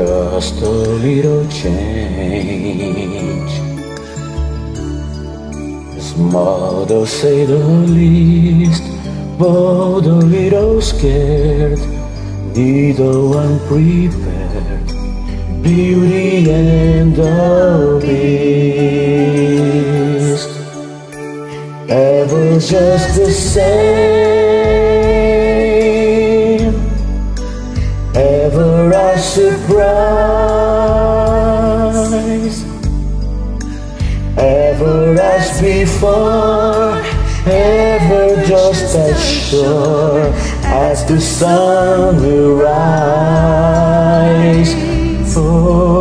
Just a little change. Small to say the least, but a little scared, neither unprepared. Beauty and the Beast, ever just the same, surprise ever as before, ever just as sure as the sun will rise. Oh,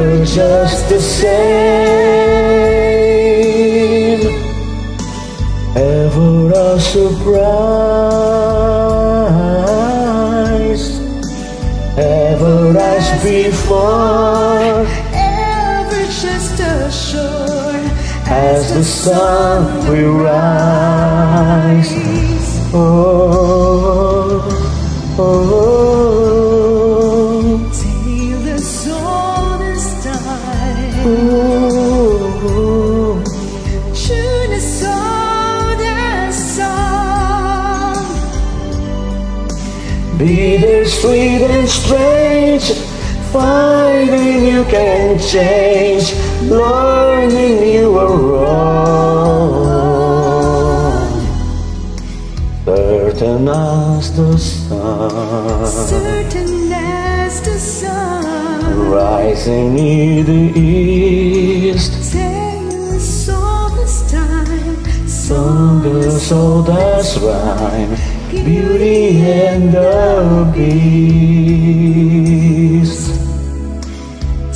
ever just the same, ever a surprise, ever as before, Ever just as sure as the sun will rise. Oh, oh, oh. Bitter, sweet and strange Finding you can change Learning you were wrong Certain as the sun Certain as the sun. Rising in the east Songs old as rhyme Beauty and the Beast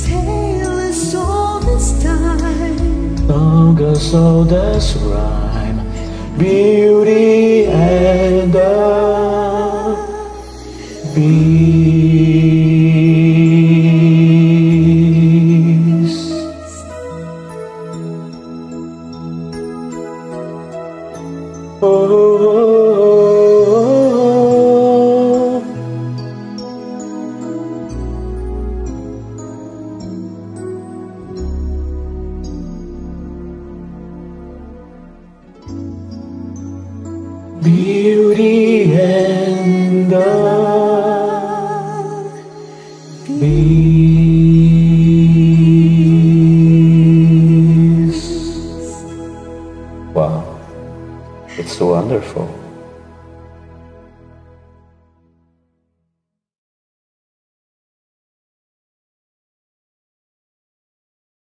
Taylor's all this time. Songs old as rhyme Beauty Beauty and the Beast. Wow, it's so wonderful.